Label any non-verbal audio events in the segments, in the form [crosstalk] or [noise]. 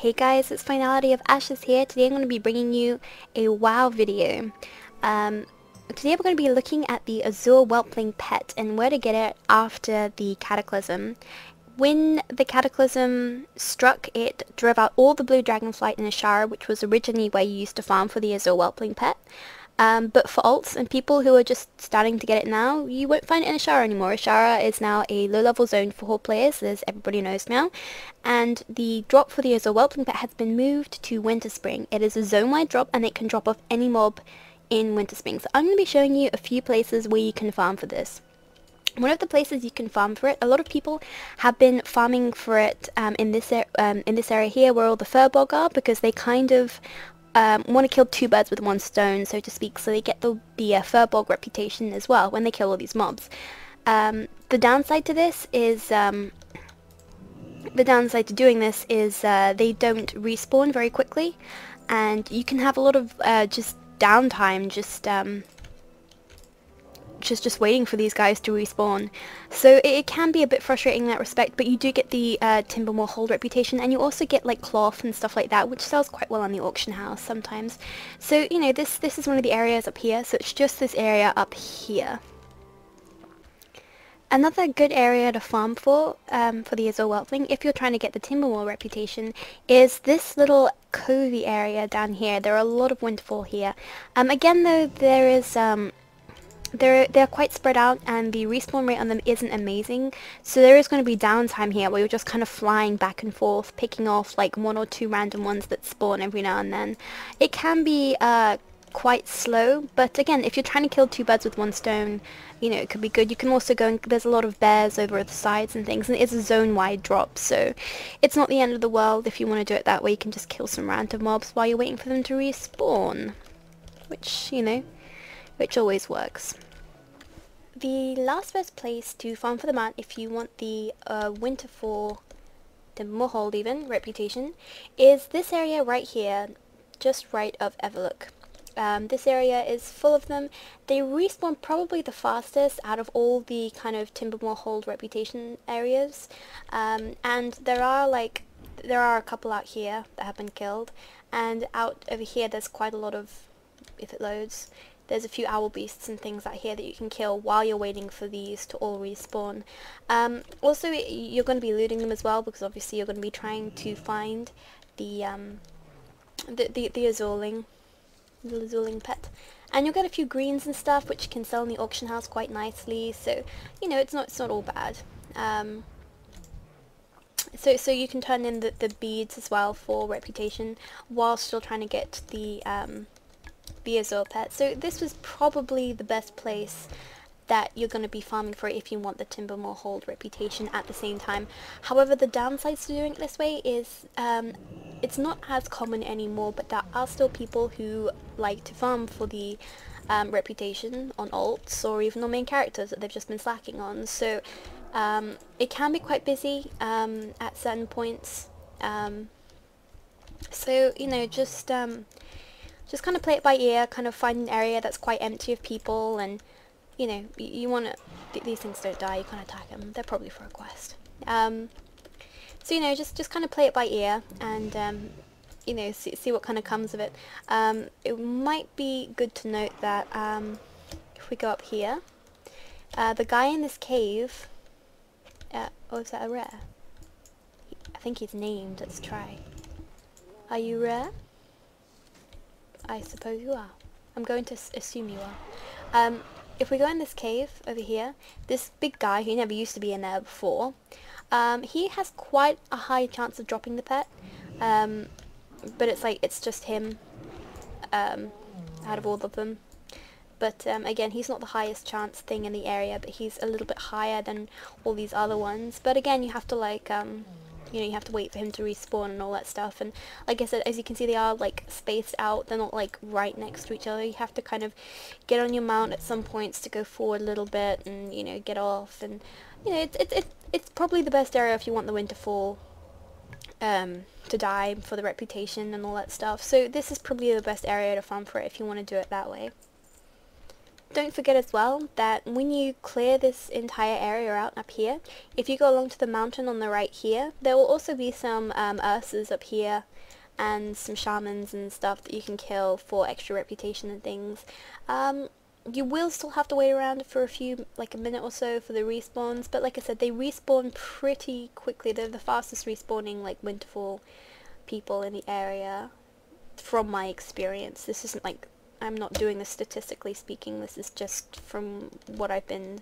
Hey guys, it's Finality of Ashes here. Today I'm going to be bringing you a WoW video. Um, today we're going to be looking at the Azure Whelpling pet and where to get it after the Cataclysm. When the Cataclysm struck, it drove out all the blue dragonflight in Azshara, which was originally where you used to farm for the Azure Whelpling pet. Um, but for alts and people who are just starting to get it now, you won't find it in Azshara anymore. Azshara is now a low-level zone for Horde players, as everybody knows now. And the drop for the Azure Whelpling pet has been moved to Winterspring. It is a zone-wide drop and it can drop off any mob in Winterspring. So I'm going to be showing you a few places where you can farm for this. One of the places you can farm for it, a lot of people have been farming for it um, in this um, in this area here where all the Furbolg are because they kind of um, want to kill two birds with one stone, so to speak, so they get the, the uh, Furbolg reputation as well when they kill all these mobs. Um, the downside to this is, um, the downside to doing this is uh, they don't respawn very quickly, and you can have a lot of uh, just downtime just um, just just waiting for these guys to respawn. So it, it, can be a bit frustrating in that respect, but you do get the uh, Timbermaw hold reputation, and you also get like cloth and stuff like that, which sells quite well on the auction house sometimes. So you know this this is one of the areas up here. So it's just this area up here. Another good area to farm for, um, for the Azure Whelpling, if you're trying to get the Timbermaw reputation, is this little covey area down here. There are a lot of Winterfall here. Um, again though, there is um, they're they're quite spread out and the respawn rate on them isn't amazing. So there is going to be downtime here where you're just kind of flying back and forth picking off like one or two random ones that spawn every now and then. It can be uh, quite slow but again if you're trying to kill two birds with one stone you know it could be good. You can also go and there's a lot of bears over the sides and things and it's a zone wide drop so it's not the end of the world if you want to do it that way. You can just kill some random mobs while you're waiting for them to respawn which you know which always works. The last best place to farm for the mat if you want the uh, Winterfall, the Mohold even, reputation, is this area right here, just right of Everlook. Um, this area is full of them. They respawn probably the fastest out of all the kind of Timbermaw hold reputation areas. Um, and there are like, there are a couple out here that have been killed. And out over here there's quite a lot of, if it loads, there's a few owl beasts and things out here that you can kill while you're waiting for these to all respawn. Um, also, you're going to be looting them as well because obviously you're going to be trying to find the um, the the, the Azureling, the Azureling pet. And you'll get a few greens and stuff which you can sell in the auction house quite nicely. So you know it's not it's not all bad. Um, so so you can turn in the, the beads as well for reputation while still trying to get the um, be a Zoopet. So this was probably the best place that you're going to be farming for if you want the Timbermaw hold reputation at the same time. However, the downsides to doing it this way is um, it's not as common anymore, but there are still people who like to farm for the um, reputation on alts or even on main characters that they've just been slacking on. So um, it can be quite busy um, at certain points. Um, so, you know, just um, just kind of play it by ear, kind of find an area that's quite empty of people, and you know, you, you want to. Th these things don't die. You can't attack them. They're probably for a quest. Um, so you know, just just kind of play it by ear, and um, you know, see, see what kind of comes of it. Um, it might be good to note that um, if we go up here, uh, the guy in this cave. Uh, oh, is that a rare? I think he's named. Let's try. Are you rare? I suppose you are. I'm going to assume you are. Um, if we go in this cave over here, this big guy who never used to be in there before, um, he has quite a high chance of dropping the pet. Um, but it's like, it's just him um, out of all of them. But um, again, he's not the highest chance thing in the area, but he's a little bit higher than all these other ones. But again, you have to like um, you know, you have to wait for him to respawn and all that stuff. And like I said, as you can see, they are like spaced out. They're not like right next to each other. You have to kind of get on your mount at some points to go forward a little bit and, you know, get off. And, you know, it's, it's, it's, it's probably the best area if you want the wind Winterfall um, to die for the reputation and all that stuff. So this is probably the best area to farm for it if you want to do it that way. Don't forget as well that when you clear this entire area out up here, if you go along to the mountain on the right here, there will also be some um, Ursas up here and some shamans and stuff that you can kill for extra reputation and things. Um, you will still have to wait around for a few, like a minute or so for the respawns, but like I said, they respawn pretty quickly. They're the fastest respawning, like, Winterfall people in the area from my experience. This isn't like, I'm not doing this statistically speaking, this is just from what I've been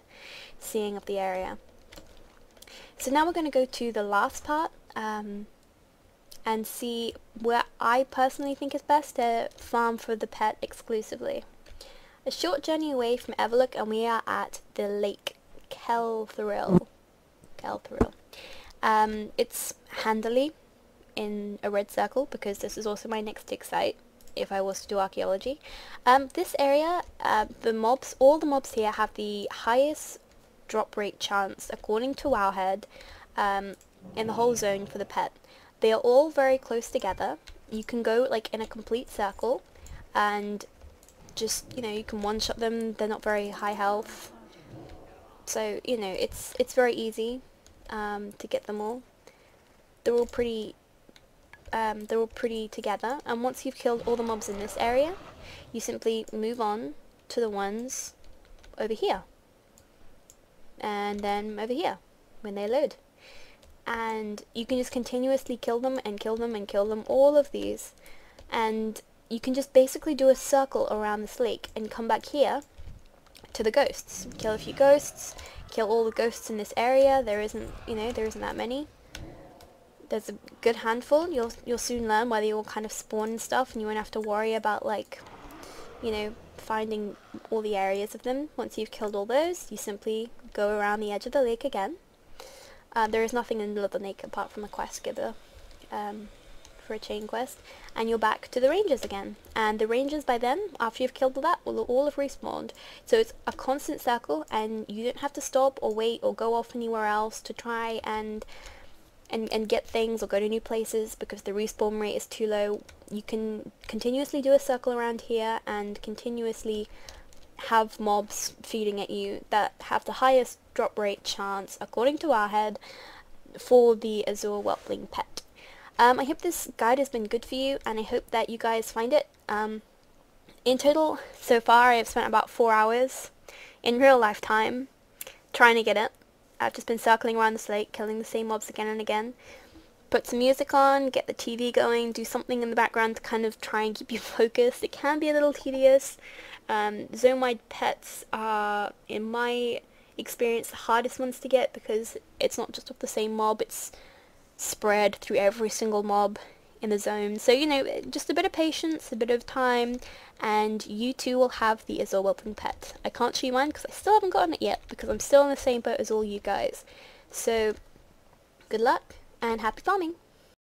seeing of the area. So now we're going to go to the last part um, and see where I personally think is best to farm for the pet exclusively. A short journey away from Everlook and we are at the Lake Kel'Theril. Kel'Theril. Um, it's handily in a red circle because this is also my next dig site if I was to do archaeology. Um, this area, uh, the mobs, all the mobs here have the highest drop rate chance according to Wowhead um, in the whole zone for the pet. They are all very close together. You can go like in a complete circle and just, you know, you can one-shot them, they're not very high health. So, you know, it's it's very easy um, to get them all. They're all pretty um, they're all pretty together and once you've killed all the mobs in this area you simply move on to the ones over here and then over here when they load and you can just continuously kill them and kill them and kill them all of these and you can just basically do a circle around this lake and come back here to the ghosts. Kill a few ghosts, kill all the ghosts in this area. There isn't, you know, there isn't that many. There's a good handful. You'll you'll soon learn where they all kind of spawn and stuff, and you won't have to worry about like, you know, finding all the areas of them. Once you've killed all those, you simply go around the edge of the lake again. Uh, there is nothing in the middle of the lake apart from a quest giver. Um, for a chain quest, and you're back to the rangers again. And the rangers by then, after you've killed all that, will all have respawned. So it's a constant circle, and you don't have to stop or wait or go off anywhere else to try and and, and get things or go to new places because the respawn rate is too low. You can continuously do a circle around here and continuously have mobs feeding at you that have the highest drop rate chance, according to Wowhead, for the Azure Whelpling pet. Um, I hope this guide has been good for you and I hope that you guys find it. Um, in total, so far I've spent about four hours in real life time trying to get it. I've just been circling around this lake, killing the same mobs again and again. Put some music on, get the TV going, do something in the background to kind of try and keep you [laughs] focused. It can be a little tedious. Um, zone-wide pets are, in my experience, the hardest ones to get because it's not just of the same mob, it's spread through every single mob in the zone. So, you know, just a bit of patience, a bit of time, and you too will have the Azure Whelpling pet. I can't show you mine because I still haven't gotten it yet because I'm still in the same boat as all you guys. So, good luck and happy farming!